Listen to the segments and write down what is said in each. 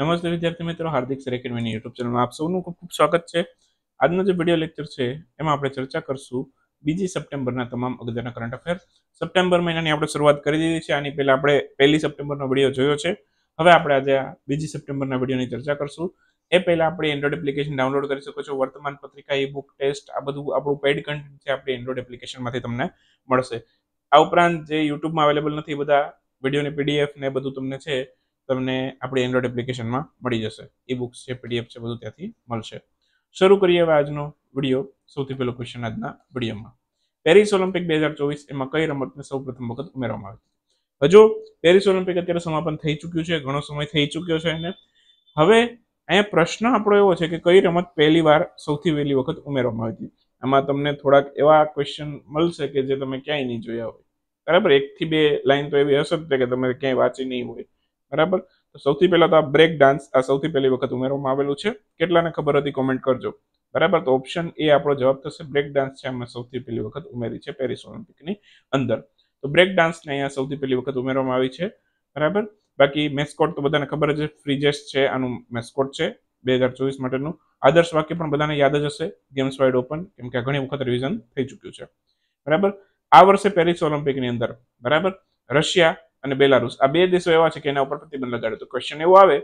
નમસ્તે વિદ્યાર્થી મિત્રો, હાર્દિક સર એકેડમીની યુટ્યુબ ચેનલમાં આપ સૌનું ખૂબ ખૂબ સ્વાગત છે. આજનો જે વીડિયો લેક્ચર છે, એમાં આપણે ચર્ચા કરશું બીજી સપ્ટેમ્બરના તમામ અગત્યના કરંટ અફેર સપ્ટેમ્બર મહિનાની આપણે શરૂઆત કરી દીધી છે, આની પહેલાં આપણે પહેલી સપ્ટેમ્બરનો વીડિયો જોયો છે. હવે આપણે આજે બીજી સપ્ટેમ્બરના વિડીયોની ચર્ચા કરશું. એ પહેલાં આપણે એન્ડ્રોઈડ એપ્લિકેશન ડાઉનલોડ કરી શકો છો. વર્તમાન પત્રિકા ઈ બુક ટેસ્ટ આ બધું આપણું પેઇડ કન્ટેન્ટ છે, આપણી એન્ડ્રોઈડ એપ્લિકેશનમાંથી તમને મળશે. આ ઉપરાંત જે યુટ્યુબમાં અવેલેબલ નથી બધા વિડીયોની પીડીએફ ને બધું તમને છે તમને આપણી એન્ડ્રોઈડ એપ્લિકેશનમાં મળી જશે. ઈ બુક્સ છે પીડીએફ છે, બધું ત્યાંથી મળશે. શરૂ કરીએ હવે આજનો વીડિયો, સૌથી પહેલો ક્વેશ્ચન આજના વિડીયોમાં. પેરિસ ઓલિમ્પિક બે હજાર ચોવીસ એમાં કઈ રમતને સૌ પ્રથમ વખત ઉમેરવામાં આવી હજુ પેરિસ ઓલિમ્પિક અત્યારે સમાપન થઈ ચૂક્યું છે, ઘણો સમય થઈ ચૂક્યો છે અને હવે અહીંયા પ્રશ્ન આપણો એવો છે કે કઈ રમત પહેલી વાર સૌથી વહેલી વખત ઉમેરવામાં આવી હતી? આમાં તમને થોડાક એવા ક્વેશ્ચન મળશે કે જે તમે ક્યાંય નહીં જોયા હોય. બરાબર? એકથી બે લાઈન તો એવી હશે જ કે તમે ક્યાંય વાંચી નહીં હોય. બરાબર? તો સૌથી પહેલા તો આ બ્રેક ડાન્સ આ સૌથી પહેલી વખત ઉમેરવામાં આવેલું છે. કેટલાને ખબર હતી? કોમેન્ટ કરજો. બરાબર? તો ઓપ્શન એ આપણો જવાબ થશે બ્રેક ડાન્સ છે. અમે સૌથી પહેલી વખત ઉમેરી છે પેરિસ ઓલિમ્પિકની અંદર. તો બ્રેક ડાન્સને અહીંયા સૌથી પહેલી વખત ઉમેરવામાં આવી છે. બરાબર? બાકી મેસ્કોટ તો બધાને ખબર જ ફ્રીજેસ છે. આનું મેસ્કોટ છે. બે હજાર ચોવીસ માટેનું આદર્શ વાક્ય પણ બધાને યાદ જ હશે. ગેમ્સ વાઇડ ઓપન કેમ કે ઘણી વખત રિવિઝન થઈ ચૂક્યું છે. બરાબર? આ વર્ષે પેરિસ ઓલિમ્પિકની અંદર. બરાબર? રશિયા અને બેલારુસ. આ બે દેશો એવા છે કે એના ઉપર પ્રતિબંધ લગાડ્યો. તો ક્વેશ્ચન એવો આવે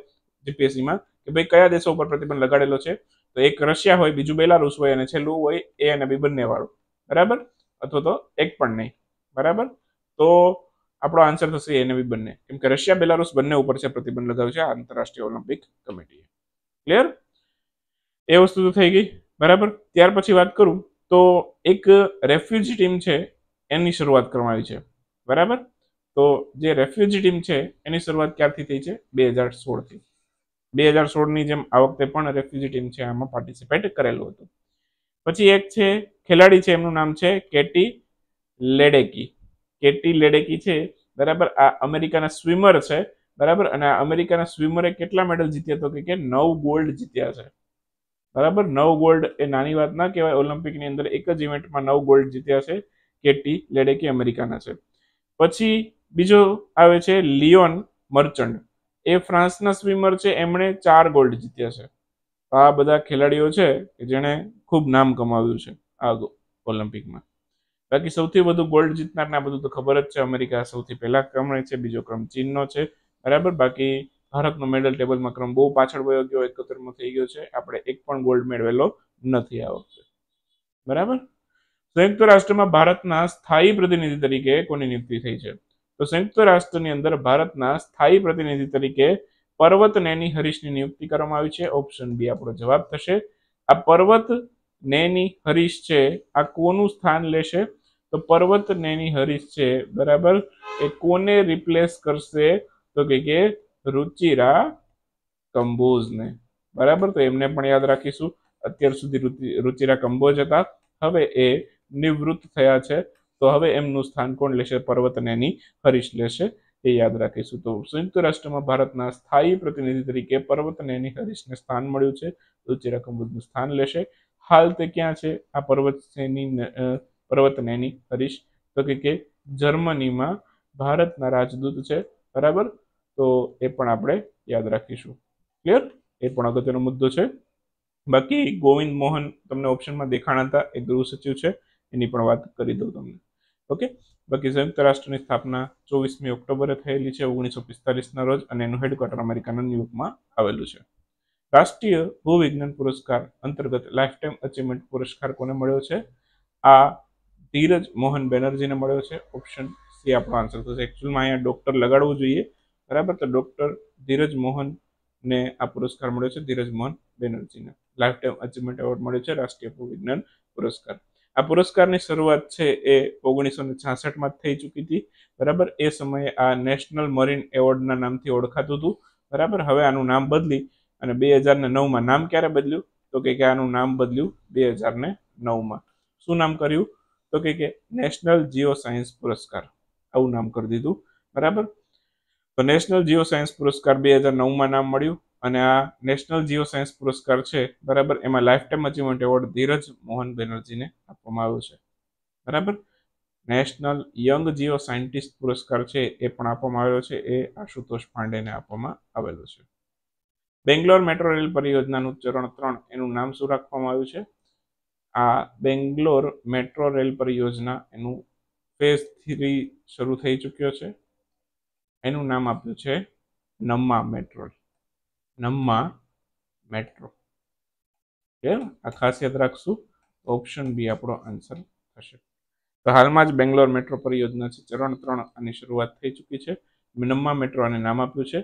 જીપીએસસીમાં કે ભાઈ કયા દેશો ઉપર પ્રતિબંધ લગાડેલો છે? તો એક રશિયા હોય, બીજું બેલારુસ હોય અને છેલ્લું હોય એ અને બી બંને વાળું બરાબર? અથવા તો એક પણ નહીં. બરાબર? તો આપણો આન્સર થશે એને બી બંને. કેમ કે રશિયા, બેલારુસ બંને ઉપર છે પ્રતિબંધ લગાવ્યો છે આંતરરાષ્ટ્રીય ઓલિમ્પિક કમિટીએ. ક્લિયર એ વસ્તુ તો થઈ ગઈ. બરાબર? ત્યાર પછી વાત કરું. તો એક રેફ્યુજી ટીમ છે, એની શરૂઆત કરવામાં આવી છે. બરાબર? તો જે રેફ્યુજી ટીમ છે, એની શરૂઆત ક્યારથી થઈ છે? બે હજાર સોળથી બે હજાર સોળની જેમ આ વખતે પણ રેફ્યુજી ટીમ છે, આમાં પાર્ટિસિપેટ કરેલું હતું. પછી એક છે, ખેલાડી છે, એમનું નામ છે કેટી લેડેકી. કેટી લેડેકી છે, બરાબર? આ અમેરિકાના સ્વિમર છે, બરાબર? અને આ અમેરિકાના સ્વિમરે કેટલા મેડલ જીત્યા તો કે નવ ગોલ્ડ જીત્યા છે. બરાબર? નવ ગોલ્ડ એ નાની વાત ના કહેવાય ઓલિમ્પિકની અંદર એક જ ઇવેન્ટમાં નવ ગોલ્ડ જીત્યા છે, કેટી લેડેકી અમેરિકાના છે. પછી બીજો આવે છે લિયોન મર્ચન્ટ એ ફ્રાન્સના સ્વિમર છે, એમણે ચાર ગોલ્ડ જીત્યા છે. આ બધા ખેલાડીઓ છે કે જેણે ખૂબ નામ કમાવ્યું છે આ ઓલિમ્પિકમાં બાકી સૌથી વધુ ગોલ્ડ જીતનારના બધું તો ખબર જ છે, અમેરિકા સૌથી પહેલા ક્રમે છે, બીજો ક્રમ ચીનનો છે. બરાબર? બાકી ભારતનો મેડલ ટેબલમાં ક્રમ બહુ પાછળ વયો ગયો, એકોતેરમો થઈ ગયો છે. આપણે એક પણ ગોલ્ડ મેળવેલો નથી આ વખતે. બરાબર? સંયુક્ત રાષ્ટ્રમાં ભારતના સ્થાયી પ્રતિનિધિ તરીકે કોની નિયુક્તિ થઈ છે? તો સંયુક્ત રાષ્ટ્રની અંદર ભારતના સ્થાયી પ્રતિનિધિ તરીકે પર્વત નેની હરીશની નિયુક્તિ કરવામાં આવી છે. ઓપ્શન બી આપણો જવાબ થશે. આ પર્વત નેની હરીશ છે. આ કોનું સ્થાન લેશે? તો પર્વત નેની હરીશ છે. બરાબર? એ કોને રિપ્લેસ કરશે? તો કે રુચિરા કંબોઝને બરાબર? તો એમને પણ યાદ રાખીશું. અત્યાર સુધી રુચિરા કંબોજ હતા. હવે એ નિવૃત્ત થયા છે. તો હવે એમનું સ્થાન કોણ લેશે? પર્વતનેની હરીશ લેશે. એ યાદ રાખીશું. તો સંયુક્ત રાષ્ટ્રમાં ભારતના સ્થાયી પ્રતિનિધિ તરીકે પર્વતનેની હરીશને સ્થાન મળ્યું છે. રુચિરા કંબોજનું સ્થાન લેશે. હાલ તે ક્યાં છે? આ પર્વત પર્વતની પર્વતનેની હરીશ. તો કે જર્મનીમાં ભારતના રાજદૂત છે. બરાબર? તો એ પણ આપણે યાદ રાખીશું. ક્લિયર? એ પણ અગત્યનો મુદ્દો છે. બાકી ગોવિંદ મોહન તમને ઓપ્શનમાં દેખાણા હતા. એ ગૃહ સચિવ છે. એની પણ વાત કરી દઉં તમને. ઓકે? બાકી સંયુક્ત રાષ્ટ્રની સ્થાપના ચોવીસમી ઓક્ટોબરે થયેલી છે, ઓગણીસો પિસ્તાલીસના રોજ અને એનું હેડક્વાર્ટર અમેરિકાના ન્યુયોર્કમાં આવેલું છે. રાષ્ટ્રીય ભૂવિજ્ઞાન પુરસ્કાર અંતર્ગત લાઈફ ટાઈમ અચીવમેન્ટ પુરસ્કાર કોને મળ્યો છે? આ ધીરજ મોહન બેનર્જીને મળ્યો છે. ઓપ્શન સી આપણો આન્સર થશે. એકચ્યુઅલમાં અહીંયા ડોક્ટર લગાડવું જોઈએ. બરાબર? તો ડોક્ટર ધીરજ મોહન ને આ પુરસ્કાર મળ્યો છે, ધીરજ મોહન બેનર્જીને. લાઈફ ટાઈમ અચીવમેન્ટ એવોર્ડ મળ્યો છે, રાષ્ટ્રીય ભૂવિજ્ઞાન પુરસ્કાર. આ પુરસ્કારની શરૂઆત છે એ ઓગણીસો ને છાસઠમાં થઈ ચૂકી હતી. બરાબર? એ સમયે આ નેશનલ મરીન એવોર્ડના નામથી ઓળખાતું હતું. બરાબર? હવે આનું નામ બદલી અને બે હજાર ને નવમાં નામ ક્યારે બદલ્યું? તો કે આનું નામ બદલ્યું બે હજાર ને નવમાં. શું નામ કર્યું? તો કે નેશનલ જીઓ સાયન્સ પુરસ્કાર. આવું નામ કરી દીધું. બરાબર? તો નેશનલ જીઓ સાયન્સ પુરસ્કાર બે હજાર નવમાં નામ મળ્યું. અને આ નેશનલ જીઓ સાયન્સ પુરસ્કાર છે, બરાબર? એમાં lifetime achievement award Dheeraj Mohan બેનર્જીને આપવામાં આવ્યો છે. બરાબર? નેશનલ યંગ જીઓ સાયન્ટિસ્ટ પુરસ્કાર છે, એ પણ આપવામાં આવ્યો છે, એ આશુતોષ પાંડેને આપવામાં આવેલો છે. બેંગ્લોર મેટ્રો રેલ પરિયોજનાનું ચરણ ત્રણ, એનું નામ શું રાખવામાં આવ્યું છે? આ બેંગ્લોર મેટ્રો રેલ પરિયોજના એનું ફેઝ થ્રી શરૂ થઈ ચૂક્યો છે. એનું નામ આપ્યું છે નમ્મા મેટ્રો નમ્મા મેટ્રો. આ ખાસ યાદ રાખશું. ઓપ્શન બી આપણો આન્સર થશે. તો હાલમાં જ બેંગ્લોર મેટ્રો પરિયોજના છે. ચરણ ત્રણ આની શરૂઆત થઈ ચૂકી છે. નમ્મા મેટ્રો આને નામ આપ્યું છે.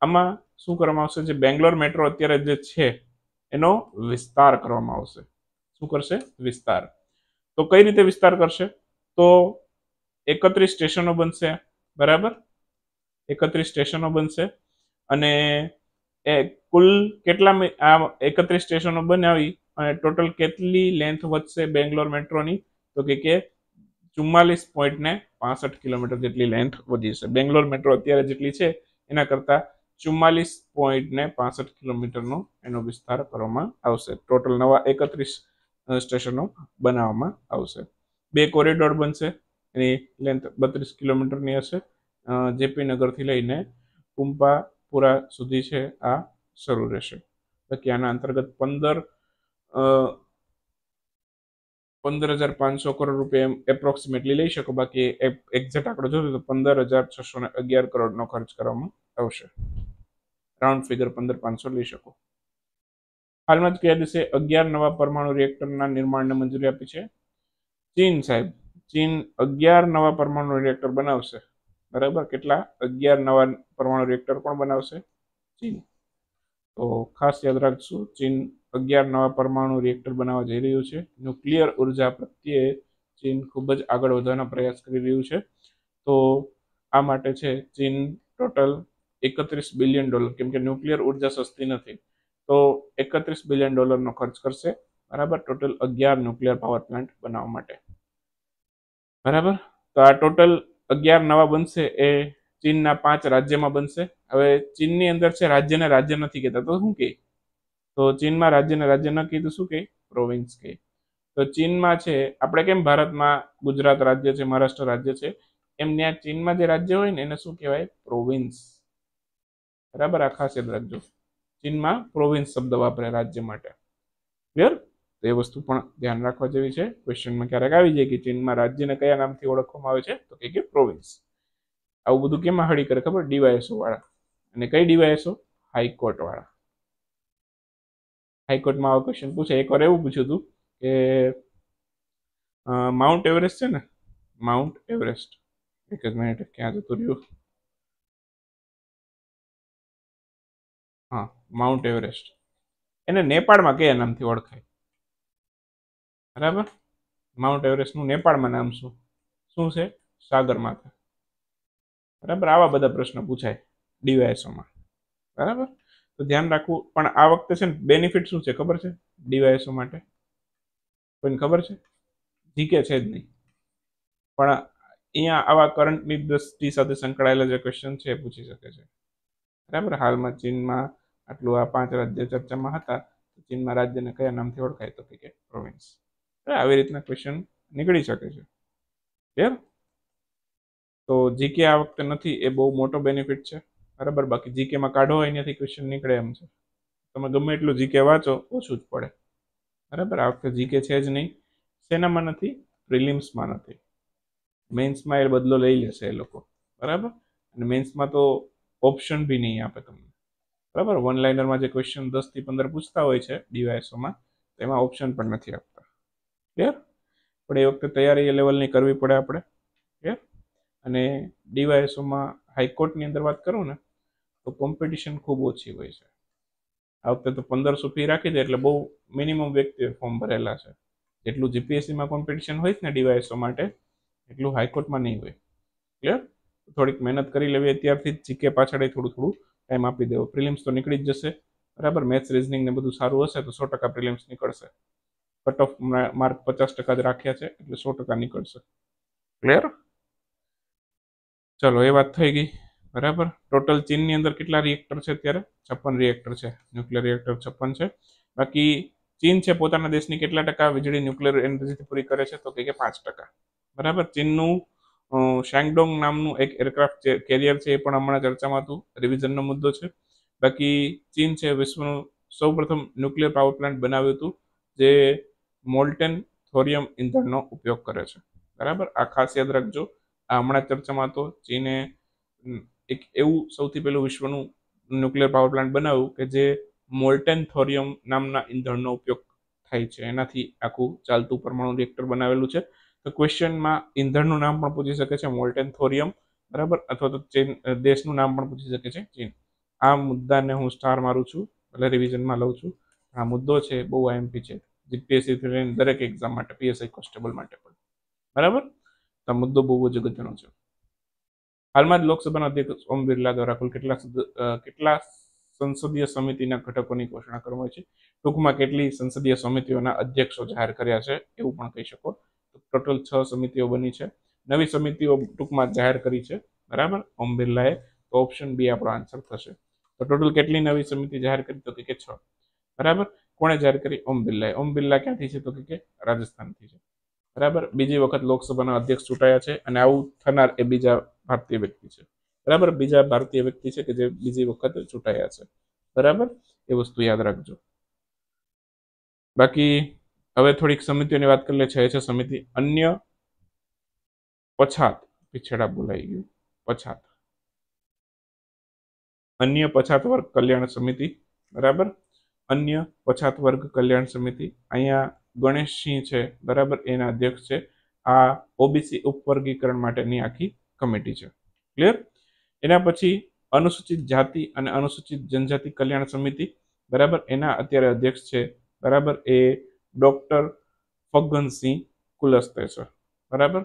આમાં શું કરવામાં આવશે? જે બેંગ્લોર મેટ્રો અત્યારે જે છે, એનો વિસ્તાર કરવામાં આવશે. શું કરશે? વિસ્તાર. તો કઈ રીતે વિસ્તાર કરશે? તો એકત્રીસ સ્ટેશનો બનશે. બરાબર? એકત્રીસ સ્ટેશનો બનશે. અને એ કુલ કેટલા આ એકત્રીસ સ્ટેશનો બનાવી અને ટોટલ કેટલી લેન્થ વધશે બેંગ્લોર મેટ્રોની? તો કે કે ચુમ્માલીસ પોઈન્ટ ને પાસઠ કિલોમીટર જેટલી લેન્થ વધી છે બેંગ્લોર મેટ્રો અત્યારે જેટલી છે, એના કરતાં ચુમ્માલીસ પોઈન્ટ ને પાસઠ કિલોમીટરનો એનો વિસ્તાર કરવામાં આવશે. ટોટલ નવા એકત્રીસ સ્ટેશનો બનાવવામાં આવશે. બે કોરિડોર બનશે, એની લેન્થ બત્રીસ કિલોમીટરની હશે. જેપી નગરથી લઈને કુંપાપુરા સુધી છે, આ શરૂ રહેશે. બાકી આના અંતર્ગત પંદર પંદર હજાર પાંચસો કરોડ રૂપિયા એપ્રોક્સિમેટલી લઈ શકો. બાકી એક્ઝેક્ટ આંકડો જોશો તો પંદર હજાર છસો ને અગિયાર કરોડનો ખર્ચ કરવામાં આવશે. રાઉન્ડ ફિગર પંદર પાંચસો લઈ શકો. હાલમાં જ કયા દિવસે અગિયાર નવા પરમાણુ રિએક્ટરના નિર્માણને મંજૂરી આપી છે? ચીન સાહેબ, ચીન અગિયાર નવા પરમાણુ રિએક્ટર બનાવશે. બરાબર? કેટલા? અગિયાર નવા પરમાણુ રિએક્ટર પણ બનાવશે? ચીન. તો ખાસ યાદ રાખશું, ચીન અગિયાર નવા પરમાણુ રિએક્ટર બનાવવા જઈ રહ્યું છે. ન્યુક્લિયર ઊર્જા પ્રત્યે ચીન ખૂબ જ આગળ વધવાનો પ્રયાસ કરી રહ્યું છે. તો આ માટે છે ચીન ટોટલ એકત્રીસ બિલિયન ડોલર કેમ કે ન્યુક્લિયર ઊર્જા સસ્તી નથી. તો એકત્રીસ બિલિયન ડોલરનો ખર્ચ કરશે. બરાબર? ટોટલ અગિયાર ન્યુક્લિયર પાવર પ્લાન્ટ બનાવવા માટે. બરાબર? તો આ ટોટલ અગિયાર નવા બનશે એ ચીનના પાંચ રાજ્યમાં બનશે. હવે ચીનની અંદર છે રાજ્યને રાજ્ય નથી કહેતા. તો શું કહે તો ચીનમાં રાજ્યને રાજ્ય ન કીધું શું કહે પ્રોવિન્સ કહે તો ચીનમાં છે, આપણે કેમ ભારતમાં ગુજરાત રાજ્ય છે, મહારાષ્ટ્ર રાજ્ય છે, એમ ત્યાં ચીનમાં જે રાજ્ય હોય ને એને શું કહેવાય? પ્રોવિન્સ. બરાબર? આ ખાસ યાદ રાખજો. ચીનમાં પ્રોવિન્સ શબ્દ વાપરે રાજ્ય માટે. ક્લિયર તો એ વસ્તુ પણ ધ્યાન રાખવા જેવી છે. ક્વેશ્ચનમાં ક્યારેક આવી જાય કે ચીનમાં રાજ્યને કયા નામથી ઓળખવામાં આવે છે? તો કે પ્રોવિન્સ આવું બધું કેમાં હળી કરે ખબર? ડીવાયએસઓ વાળા. અને કઈ ડીવાયએસઓ? હાઈકોર્ટ વાળા. હાઈકોર્ટમાં આવો ક્વેશ્ચન પૂછે. એકવાર એવું પૂછ્યું હતું કે માઉન્ટ એવરેસ્ટ છે ને? માઉન્ટ એવરેસ્ટ એક જ મિનિટ ક્યાં જતું રહ્યું? હા માઉન્ટ એવરેસ્ટ એને નેપાળમાં કયા નામથી ઓળખાય? બરાબર? માઉન્ટ એવરેસ્ટનું નેપાળમાં નામ શું? શું છે? સાગર માથા બરાબર? આવા બધા પ્રશ્નો પૂછાય ડીવાયએસઓમાં બરાબર? તો ધ્યાન રાખવું. પણ આ વખતે છે ને બેનિફિટ શું છે ખબર છે? ડીવાયસો માટે. કોઈને ખબર છે? જીકે છે જ નહીં. પણ અહીંયા આવા કરંટની દ્રષ્ટિ સાથે સંકળાયેલા જે ક્વેશ્ચન છે એ પૂછી શકે છે. બરાબર? હાલમાં ચીનમાં આટલું આ પાંચ રાજ્ય ચર્ચામાં હતા. ચીનમાં રાજ્યને કયા નામથી ઓળખાય? તો કે પ્રોવિન્સ આવી રીતના ક્વેશ્ચન નીકળી શકે છે. ક્લિયર તો જીકે આ વખતે નથી, એ બહુ મોટો બેનિફિટ છે. બરાબર? બાકી જીકેમાં કાઢો અહીંયાથી ક્વેશ્ચન નીકળે એમ છે. તમે ગમે એટલું જીકે વાંચો, ઓછું જ પડે. બરાબર? આ વખતે જીકે છે જ નહીં. શેનામાં નથી? પ્રિલિમ્સમાં નથી. મેન્સમાં એ બદલો લઈ લેશે એ લોકો. બરાબર? અને મેન્સમાં તો ઓપ્શન બી નહીં આપે તમને. બરાબર? વન લાઇનરમાં જે ક્વેશ્ચન દસથી પંદર પૂછતા હોય છે ડીવાયસોમાં એમાં ઓપ્શન પણ નથી આપતા. ક્લિયર પણ એ વખતે તૈયારી એ લેવલની કરવી પડે આપણે. ક્લિયર અને ડીવાયએસઓમાં હાઈકોર્ટની અંદર વાત કરું ને, તો કોમ્પિટિશન ખૂબ ઓછી હોય છે. આ વખતે તો પંદરસો ફી રાખી દે એટલે બહુ મિનિમમ વ્યક્તિએ ફોર્મ ભરેલા છે. જેટલું જીપીએસસીમાં કોમ્પિટિશન હોય ને ડીવાયએસઓ માટે, એટલું હાઈકોર્ટમાં નહીં હોય. ક્લિયર થોડીક મહેનત કરી લેવી અત્યારથી જીકે પાછળ થોડું થોડું ટાઈમ આપી દેવો. પ્રિલિમ્સ તો નીકળી જ જશે. બરાબર? મેથ્સ રિઝનિંગ ને બધું સારું હશે તો સો ટકા પ્રિલિમ્સ નીકળશે. કટ ઓફ માર્ક પચાસ ટકા જ રાખ્યા છે એટલે સો ટકા નીકળશે. ક્લિયર ચલો એ વાત થઈ ગઈ. બરાબર? ટોટલ ચીનની અંદર કેટલા રિએક્ટર છે અત્યારે? છપ્પન રિએક્ટર છે. ન્યુક્લિયર રિએક્ટર છપ્પન છે. બાકી ચીન છે પોતાના દેશની કેટલા ટકા વીજળી ન્યુક્લિયર એનર્જીથી પૂરી કરે છે? તો કે પાંચ ટકા. બરાબર? ચીનનું શેંગડોંગ નામનું એક એરક્રાફ્ટ કેરિયર છે એ પણ હમણાં ચર્ચામાં હતું. રિવિઝનનો મુદ્દો છે. બાકી ચીન છે વિશ્વનું સૌપ્રથમ ન્યુક્લિયર પાવર પ્લાન્ટ બનાવ્યું હતું જે મોલ્ટેન થોરિયમ ઇંધણનો ઉપયોગ કરે છે. બરાબર? આ ખાસ યાદ રાખજો. આ હમણાં ચર્ચામાં તો ચીને એક એવું સૌથી પહેલું વિશ્વનું ન્યુક્લિયર પાવર પ્લાન્ટ બનાવ્યું કે જે મોલ્ટેન થોરિયમ નામના ઇંધણનો ઉપયોગ થાય છે. એનાથી આખું ચાલતું પરમાણુ રિએક્ટર બનાવેલું છે. તો ક્વેશ્ચનમાં ઇંધણનું નામ પણ પૂછી શકે છે, મોલ્ટેન થોરિયમ, બરાબર? અથવા તો ચીન દેશનું નામ પણ પૂછી શકે છે, ચીન. આ મુદ્દાને હું સ્ટાર મારું છું એટલે રિવિઝનમાં લઉં છું. આ મુદ્દો છે, બહુ આઈએમપી છે. જીપીએસસી દરેક એક્ઝામ માટે પીએસઆઈ કોન્સ્ટેબલ માટે પણ. બરાબર? તો મુદ્દો બહુ જ અગત્યનો છે. હાલમાં જ લોકસભાના અધ્યક્ષ ઓમ બિરલા દ્વારા કુલ કેટલા કેટલા સંસદીય સમિતિના ઘટકોની ઘોષણા કરવામાં છે. ટૂંકમાં કેટલી સંસદીય સમિતિઓના અધ્યક્ષો જાહેર કર્યા છે એવું પણ કહી શકો. ટોટલ છ સમિતિઓ બની છે. નવી સમિતિઓ ટૂંકમાં જાહેર કરી છે. બરાબર? ઓમ બિરલાએ તો ઓપ્શન બી આપણો આન્સર થશે. તો ટોટલ કેટલી નવી સમિતિ જાહેર કરી તો કે છ. બરાબર? કોણે જાહેર કરી? ઓમ બિરલાએ. ઓમ બિરલા ક્યાંથી છે તો કે રાજસ્થાનથી છે. બરાબર? બીજી વખત લોકસભાના અધ્યક્ષ ચૂંટાયા છે અને આવું થનાર એ બીજા ભારતીય વ્યક્તિ છે. બરાબર? બીજા ભારતીય વ્યક્તિ છે કે જે બીજી વખત ચૂંટાયા છે. બરાબર? એ વસ્તુ યાદ રાખજો. બાકી હવે થોડીક સમિતિઓની વાત કરી લે. છે છે સમિતિ. અન્ય પછાત પીછેડા બોલાઈ ગયું. પછાત. અન્ય પછાત વર્ગ કલ્યાણ સમિતિ. બરાબર? અન્ય પછાત વર્ગ કલ્યાણ સમિતિ, અહીંયા ગણેશસિંહ છે, બરાબર, એના અધ્યક્ષ છે. આ ઓબીસી ઉપવર્ગીકરણ માટેની આખી કમિટી છે. ક્લિયર એના પછી અનુસૂચિત જાતિ અને અનુસૂચિત જનજાતિ કલ્યાણ સમિતિ, બરાબર, એના અત્યારે અધ્યક્ષ છે. બરાબર, એ ડોક્ટર ફગ્ગનસિંહ કુલસ્તે છે. બરાબર?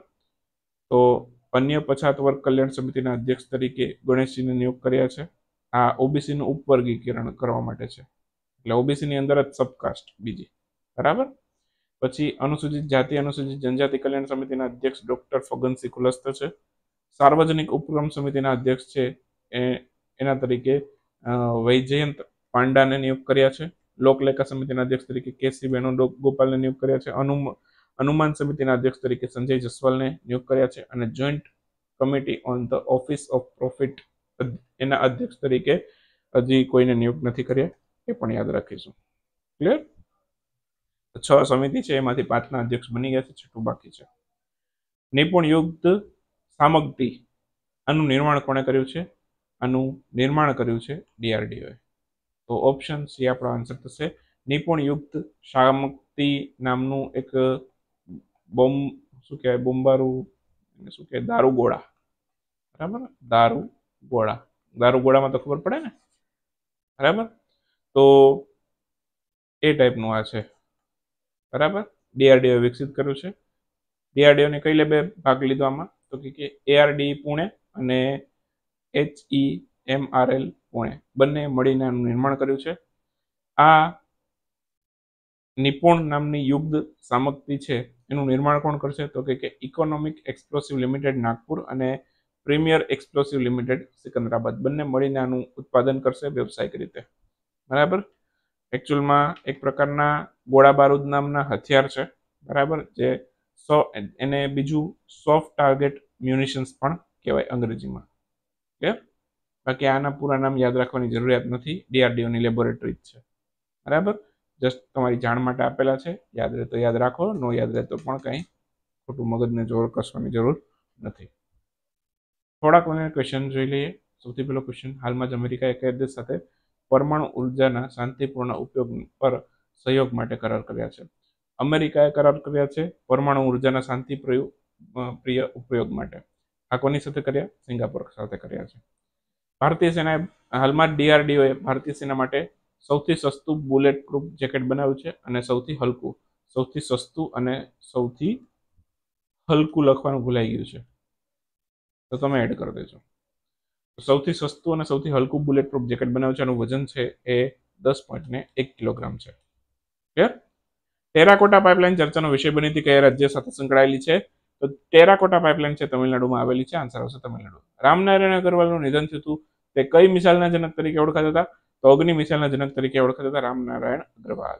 તો અન્ય પછાત વર્ગ કલ્યાણ સમિતિના અધ્યક્ષ તરીકે ગણેશજીને નિયુક્ત કર્યા છે. આ ઓબીસીનું ઉપવર્ગીકરણ કરવા માટે છે. એટલે ઓબીસીની અંદર જ સબકાસ્ટ બીજી. બરાબર? પછી અનુસૂચિત જાતિ, અનુસૂચિત જનજાતિ કલ્યાણ સમિતિના અધ્યક્ષ ડોક્ટર ફગનસિંહ કુલસ્ત છે. સાર્વજનિક ઉપક્રમ સમિતિના અધ્યક્ષ છે એ, એના તરીકે વૈજયંત પાંડાને નિયુક્ત કર્યા છે. લોકલેખા સમિતિના અધ્યક્ષ તરીકે કેસી બેનો ગોપાલને નિયુક્ત કર્યા છે. અનુમ અનુમાન સમિતિના અધ્યક્ષ તરીકે સંજય જસવાલને નિયુક્ત કર્યા છે અને joint committee on the office of profit, એના અધ્યક્ષ તરીકે હજી કોઈને નિયુક્ત નથી કર્યા. એ પણ યાદ રાખીશું. ક્લિયર છ સમિતિ છે, એમાંથી પાંચના અધ્યક્ષ બની ગયા છે, છઠ્ઠું બાકી છે. નિપુણ યુક્ત સામગ્રી આનું નિર્માણ કોણે કર્યું છે? આનું નિર્માણ કર્યું છે ડીઆરડીઓએ તો ઓપ્શન સી આપણો આન્સર થશે. નિપુણ યુક્ત સામગ્રી નામનું એક બોમ્બ, શું કહેવાય, બોમ્બારું શું કહેવાય, દારૂ ગોળા. બરાબર? દારૂ ગોળા. દારૂ ગોળામાં તો ખબર પડે ને? બરાબર? તો એ ટાઈપનું આ છે. બરાબર? ડીઆરડીઓ વિકસિત કર્યું છે. ડીઆરડીઓને કઈ લેબે ભાગ લીધો આમાં? તો કે એઆરડી પુણે અને HE MRL M R L Pune. બંને મળીને આનું નિર્માણ કર્યું છે. આ નિપુણ નામની યુગ્ધ સામગ્રી છે. એનું નિર્માણ કોણ કરશે? તો કે ઇકોનોમિક એક્સપ્લોસિવ લિમિટેડ નાગપુર અને પ્રીમિયર એક્સપ્લોસિવ લિમિટેડ સિકંદરાબાદ. બંને મળીને આનું ઉત્પાદન કરશે વ્યવસાયિક રીતે. બરાબર? એકચ્યુઅલમાં એક પ્રકારના ગોળા બારૂદ નામના હથિયાર છે, બરાબર? જે સો, એને બીજું સોફ્ટ ટાર્ગેટ મ્યુનિશન્સ પણ કહેવાય અંગ્રેજીમાં. ક્લિયર બાકી આના પૂરા નામ યાદ રાખવાની જરૂરિયાત નથી. ડીઆરડીઓની લેબોરેટરી જ છે. બરાબર? જસ્ટ તમારી જાણ માટે આપેલા છે. યાદ રહે તો યાદ રાખો, નો યાદ રહે તો પણ કંઈ ખોટું મગજને જોર કસવાની જરૂર નથી. થોડાક મને ક્વેશ્ચન જોઈ લઈએ. સૌથી પહેલો ક્વેશ્ચન હાલમાં જ અમેરિકા દેશ સાથે પરમાણુ ઉર્જાના શાંતિપૂર્ણ ઉપયોગ પર સહયોગ માટે કરાર કર્યા છે. અમેરિકાએ કરાર કર્યા છે પરમાણુ ઉર્જાના શાંતિ પ્રિય ઉપયોગ માટે. આ કોની સાથે કર્યા? સિંગાપોર સાથે કર્યા છે. ભારતીય સેનાએ હાલમાં ડીઆરડીઓએ ભારતીય સેના માટે સૌથી સસ્તું બુલેટ પ્રૂફ જેકેટ બનાવ્યું છે અને સૌથી હલકું, સૌથી સસ્તું અને સૌથી હલકું લખવાનું ભૂલાઈ ગયું છે. તો તમે એડ કરી દેજો. સૌથી સસ્તું અને સૌથી હલકું બુલેટ પ્રૂફ જેકેટ બનાવ્યું છે એનું વજન છે એ દસ પોઈન્ટ ને એક કિલોગ્રામ છે. ક્લિયર ટેરાકોટા પાઇપલાઇન ચર્ચાનો વિષય બની હતી કયા રાજ્ય સાથે સંકળાયેલી છે. તો ટેરાકોટા પાઇપલાઇન છે તમિલનાડુમાં આવેલી છે. આન્સર આવશે તમિલનાડુ. રામનારાયણ અગ્રવાલનું નિધન થયું. હતું તે કઈ મિસાઇલના જનક તરીકે ઓળખાતા હતા? તો અગ્નિ મિસાઇલના જનક તરીકે ઓળખાતા હતા રામનારાયણ અગ્રવાલ.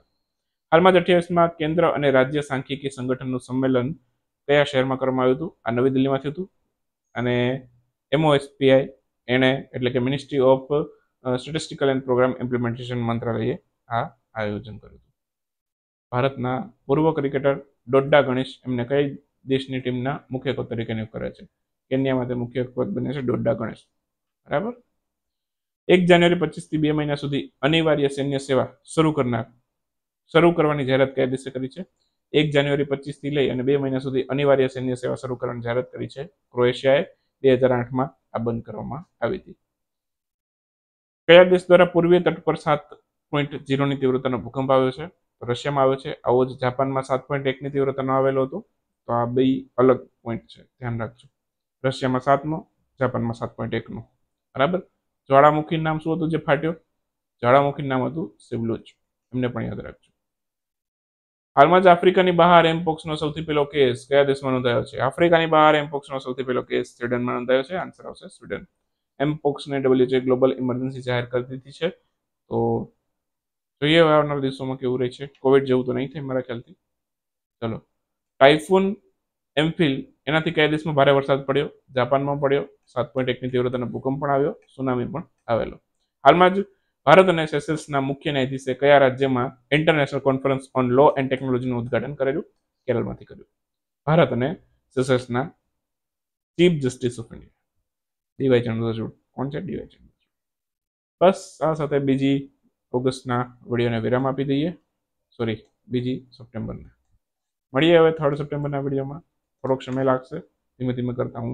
હાલમાં જ અઠ્યાવીસમાં કેન્દ્ર અને રાજ્ય સાંખ્યિકી સંગઠનનું સંમેલન કયા શહેરમાં કરવામાં આવ્યું હતું? આ નવી દિલ્હીમાં થયું હતું. અને એમઓએસપીઆઈ એણે એટલે કે ministry of statistical and programme implementation મંત્રાલયે આ આયોજન કર્યું હતું. ભારતના પૂર્વ ક્રિકેટર ડોડ્ડા ગણેશ એમને કઈ દેશની ટીમના મુખ્ય તરીકે નિયુક્ત કરે છે? કેન્યામાં તે મુખ્ય કોચ બને છે ડોડ્ડા ગણેશ. બરાબર? એક જાન્યુઆરી પચીસથી બે મહિના સુધી અનિવાર્ય સૈન્ય સેવા શરૂ કરનાર, શરૂ કરવાની જાહેરાત કયા દેશે કરી છે. એક જાન્યુઆરી પચીસથી લઈ અને બે મહિના સુધી અનિવાર્ય સૈન્ય સેવા શરૂ કરવાની જાહેરાત કરી છે ક્રોએશિયાએ. બે હજાર આઠમાં આ બંધ કરવામાં આવી હતી. કયા દેશ દ્વારા પૂર્વીય તટ પર સાત પોઈન્ટ જીરોની તીવ્રતાનો ભૂકંપ આવ્યો છે? રશિયામાં આવ્યો છે. આવો જ જાપાનમાં સાત પોઈન્ટ એકની તીવ્રતાનો આવેલો હતો. તો આ બે અલગ પોઈન્ટ છે. ધ્યાન રાખજો. રશિયામાં સાતનો જાપાનમાં સાત પોઈન્ટ એકનો. બરાબર? જ્વાળામુખી નામ શું હતું જે ફાટ્યો? જ્વાળામુખી નામ હતું સિબલુચ એમને પણ યાદ રાખજો. હાલમાં જ આફ્રિકાની બહાર એમપોક્સનો સૌથી પહેલો કેસ કયા દેશમાં નોંધાયો છે? આફ્રિકાની બહાર એમપોક્સનો સૌથી પહેલો કેસ સ્વીડનમાં નોંધાયો છે. આન્સર આવશે સ્વીડન. એમપોક્સને ડબલ્યુએચએ ગ્લોબલ ઇમરજન્સી જાહેર કરી દીધી છે. તો જોઈએ હવે આવનારા દિવસોમાં કેવું રહે છે. કોવિડ જેવું તો નહીં થાય મારા ખ્યાલથી. ચલો. ટાઇફોન, એમફિલ એનાથી કયા દેશમાં ભારે વરસાદ પડ્યો? જાપાનમાં પડ્યો. સાત પોઈન્ટ એકની તીવ્રતાનો ભૂકંપ પણ આવ્યો. સુનામી પણ આવેલો. હાલમાં જ ભારત અને સેસેલ્સના મુખ્ય ન્યાયાધીશે કયા રાજ્યમાં international conference on law and ટેકનોલોજીનું ઉદઘાટન કરેલું? કેરળમાંથી કર્યું. ભારત અને સેસેલ્સના chief justice of India. DY Chandrachud. કોણ છે? ડીવાય ચંદ્રચૂડ. બસ, આ સાથે બીજી ઓગસ્ટના વિડીયોને વિરામ આપી દઈએ. સોરી બીજી સપ્ટેમ્બરના. મળીએ હવે થર્ડ સપ્ટેમ્બરના વિડીયોમાં. થોડોક સમય લાગશે. ધીમે ધીમે કરતા હું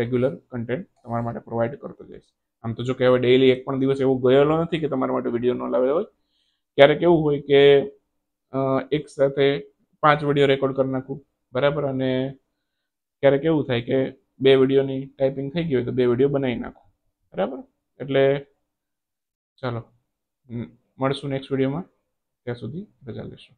રેગ્યુલર કન્ટેન્ટ તમારા માટે પ્રોવાઈડ કરતો જઈશ. આમ તો જો કે હવે ડેઈલી એક પણ દિવસ એવો ગયેલો નથી કે તમારા માટે વીડિયો ન લાવેલો હોય. ક્યારેક એવું હોય કે એક સાથે પાંચ વીડિયો રેકોર્ડ કરી નાખું, બરાબર? અને ક્યારેક એવું થાય કે બે વિડીયોની ટાઈપિંગ થઈ ગઈ હોય તો બે વીડિયો બનાવી નાખું, બરાબર? એટલે ચાલો મળશું નેક્સ્ટ વિડીયોમાં ત્યાં સુધી રજા લેશું.